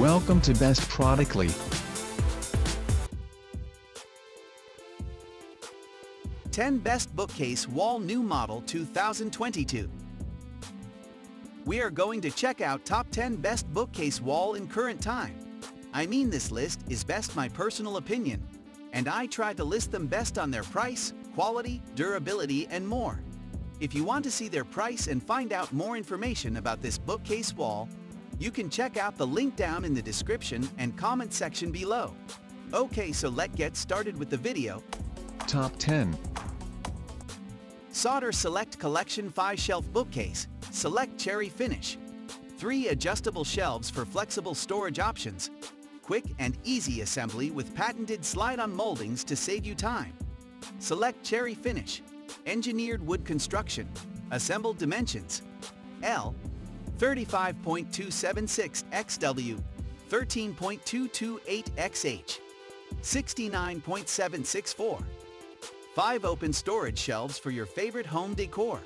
Welcome to Best Productly. 10 Best Bookcase Wall New Model 2022. We are going to check out top 10 best bookcase wall in current time. I mean this list is best my personal opinion, and I try to list them best on their price, quality, durability, and more. If you want to see their price and find out more information about this bookcase wall, you can check out the link down in the description and comment section below. Okay, so let's get started with the video. Top 10. Sauder Select Collection 5-Shelf Bookcase, Select Cherry Finish. Three adjustable shelves for flexible storage options. Quick and easy assembly with patented slide-on moldings to save you time. Select Cherry Finish. Engineered wood construction. Assembled dimensions. L. 35.276 XW. 13.228 XH. 69.764. Five open storage shelves for your favorite home decor.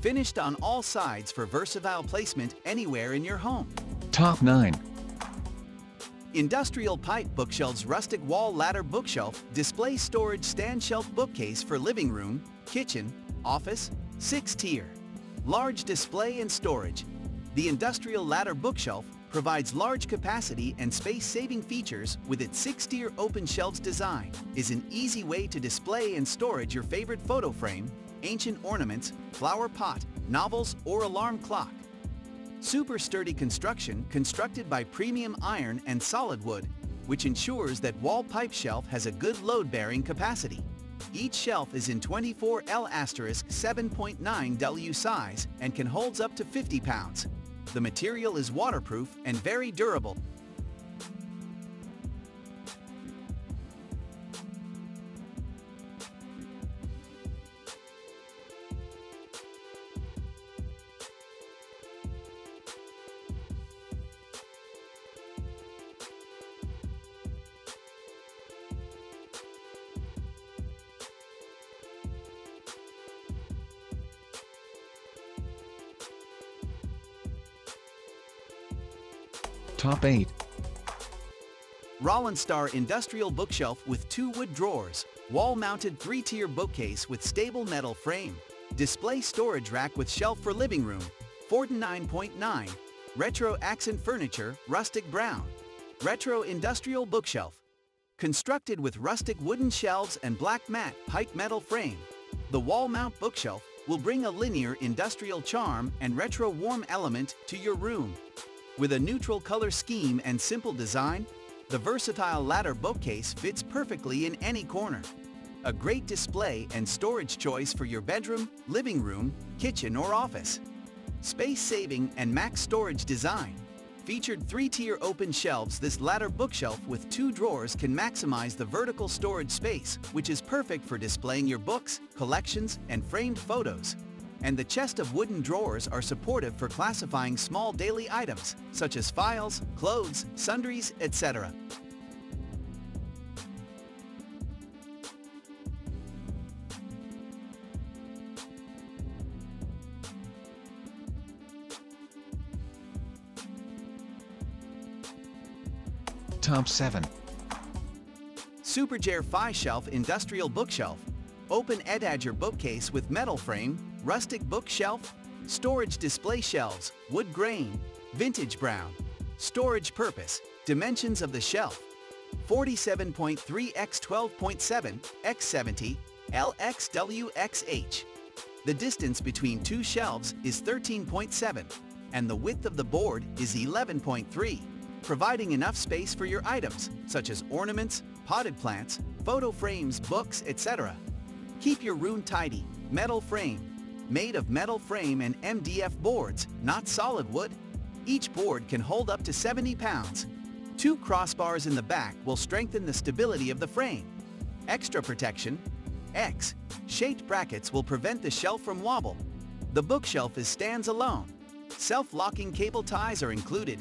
Finished on all sides for versatile placement anywhere in your home. Top 9. Industrial Pipe Bookshelves Rustic Wall Ladder Bookshelf Display Storage Stand Shelf Bookcase for living room, kitchen, office, 6-tier. Large display and storage. The Industrial Ladder Bookshelf provides large capacity and space-saving features with its six-tier open shelves design, is an easy way to display and storage your favorite photo frame, ancient ornaments, flower pot, novels, or alarm clock. Super sturdy construction constructed by premium iron and solid wood, which ensures that wall pipe shelf has a good load-bearing capacity. Each shelf is in 24L asterisk 7.9 W size and can holds up to 50 pounds. The material is waterproof and very durable. Top 8. Rolanstar Industrial Bookshelf with two wood drawers, wall-mounted three-tier bookcase with stable metal frame, display storage rack with shelf for living room, 49.9, retro accent furniture, rustic brown, retro industrial bookshelf. Constructed with rustic wooden shelves and black matte pipe metal frame, the wall mount bookshelf will bring a linear industrial charm and retro warm element to your room. With a neutral color scheme and simple design, the versatile ladder bookcase fits perfectly in any corner. A great display and storage choice for your bedroom, living room, kitchen, or office. Space-saving and max storage design. Featured three-tier open shelves, this ladder bookshelf with two drawers can maximize the vertical storage space, which is perfect for displaying your books, collections, and framed photos and the chest of wooden drawers are supportive for classifying small daily items, such as files, clothes, sundries, etc. Top 7. SUPERJARE 5-Shelf Industrial Bookshelf Open Etagere bookcase with metal frame, rustic bookshelf, storage display shelves, wood grain, vintage brown. Storage purpose, dimensions of the shelf, 47.3 x 12.7 x 70 LXWXH. The distance between two shelves is 13.7 and the width of the board is 11.3, providing enough space for your items such as ornaments, potted plants, photo frames, books, etc. Keep your room tidy. Metal frame. Made of metal frame and MDF boards, not solid wood. Each board can hold up to 70 pounds. Two crossbars in the back will strengthen the stability of the frame. Extra protection. X. Shaped brackets will prevent the shelf from wobble. The bookshelf is stands alone. Self-locking cable ties are included.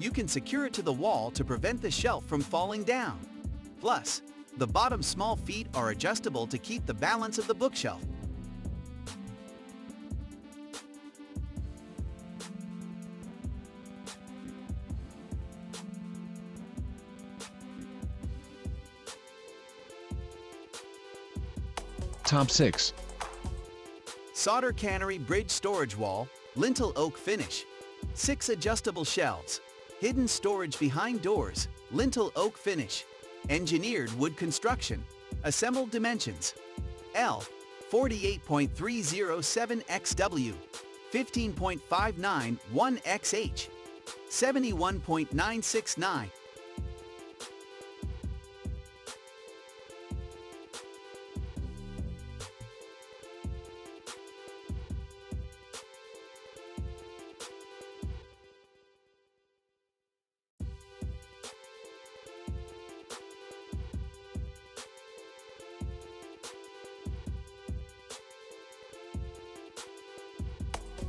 You can secure it to the wall to prevent the shelf from falling down. Plus, the bottom small feet are adjustable to keep the balance of the bookshelf. Top 6. Sauder cannery bridge storage wall, lintel oak finish. Six adjustable shelves. Hidden storage behind doors, lintel oak finish. Engineered wood construction. Assembled dimensions. L, 48.307 XW, 15.59 1XH, 71.969.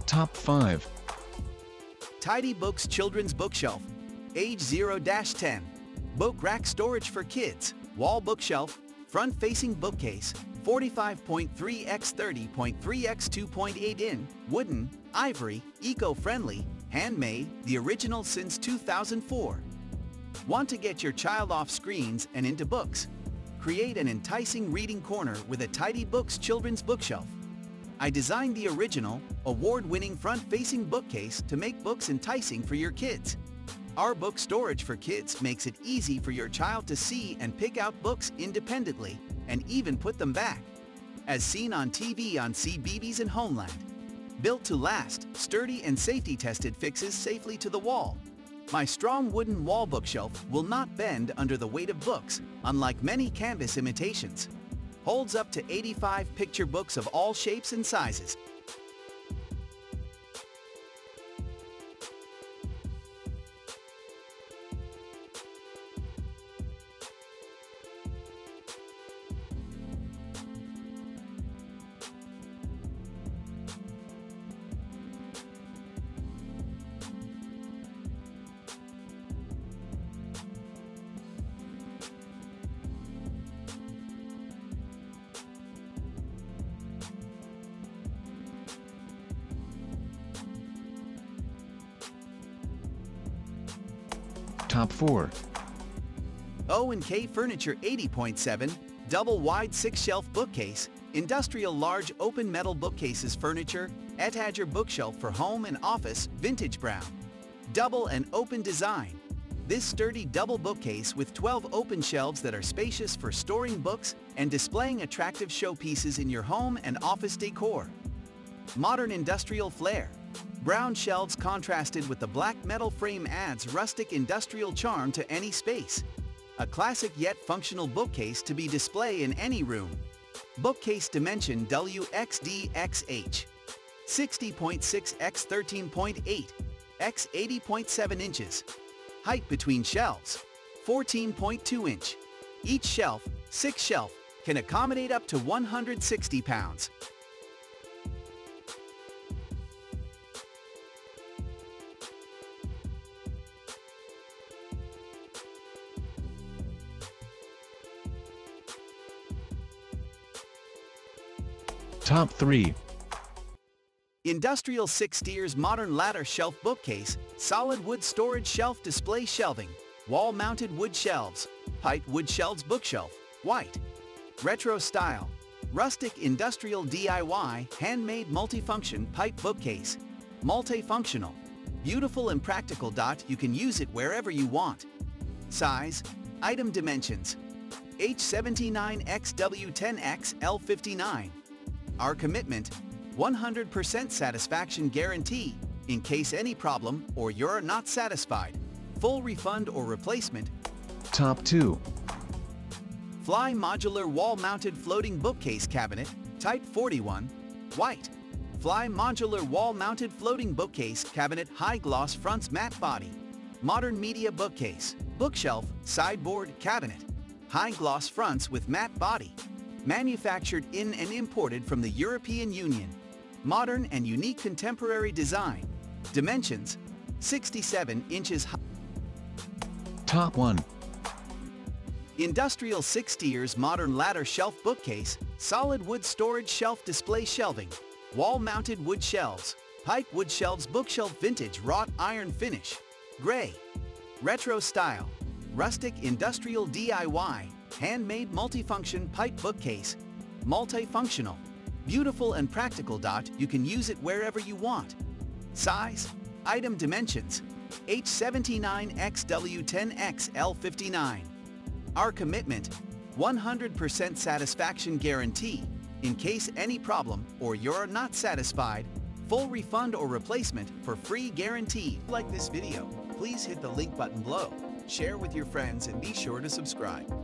Top 5. Tidy Books Children's Bookshelf, age 0-10. Book rack storage for kids, wall bookshelf, front-facing bookcase, 45.3 x 30.3 x 2.8 in, wooden, ivory, eco-friendly, handmade, the original since 2004. Want to get your child off screens and into books? Create an enticing reading corner with a Tidy Books Children's Bookshelf. I designed the original, award-winning front-facing bookcase to make books enticing for your kids. Our book storage for kids makes it easy for your child to see and pick out books independently and even put them back. As seen on TV on CBeebies and Homeland. Built to last, sturdy and safety-tested fixes safely to the wall. My strong wooden wall bookshelf will not bend under the weight of books, unlike many canvas imitations holds up to 85 picture books of all shapes and sizes. Top 4. O&K Furniture 80.7 Double Wide 6-Shelf Bookcase Industrial Large Open Metal Bookcases Furniture Etagere Bookshelf for Home and Office Vintage Brown Double and Open Design This sturdy double bookcase with 12 open shelves that are spacious for storing books and displaying attractive showpieces in your home and office decor. Modern Industrial Flair Brown shelves contrasted with the black metal frame adds rustic industrial charm to any space. A classic yet functional bookcase to be display in any room. Bookcase dimension WXDXH. 60.6 x 13.8 x 80.7 inches. Height between shelves, 14.2 inch. Each shelf, 6 shelf, can accommodate up to 160 pounds. Top 3. Industrial Six Tiers Modern Ladder Shelf Bookcase, Solid Wood Storage Shelf Display Shelving, Wall-Mounted Wood Shelves, Pipe Wood Shelves Bookshelf, White. Retro Style, Rustic Industrial DIY Handmade Multifunction Pipe Bookcase, Multifunctional, Beautiful and practical. Dot, you can use it wherever you want. Size, Item Dimensions, H79XW10X L59. Our commitment, 100% satisfaction guarantee in case any problem or you're not satisfied. Full refund or replacement. Top 2. Fly Modular Wall-Mounted Floating Bookcase Cabinet, Type 41, White. Fly Modular Wall-Mounted Floating Bookcase Cabinet High Gloss Fronts Matte Body. Modern Media Bookcase, Bookshelf, Sideboard, Cabinet. High Gloss Fronts with Matte Body. Manufactured in and imported from the European Union. Modern and unique contemporary design. Dimensions, 67 inches high. Top 1. Industrial 6 tiers modern ladder shelf bookcase, solid wood storage shelf display shelving, wall-mounted wood shelves, pipe wood shelves bookshelf vintage wrought iron finish, gray, retro style, rustic industrial DIY, handmade multifunction pipe bookcase, multifunctional. Beautiful and practical dot, you can use it wherever you want. Size, item dimensions, H79XW10XL59. Our commitment, 100% satisfaction guarantee. In case any problem or you're not satisfied, full refund or replacement for free guarantee. Like this video, please hit the link button below, share with your friends and be sure to subscribe.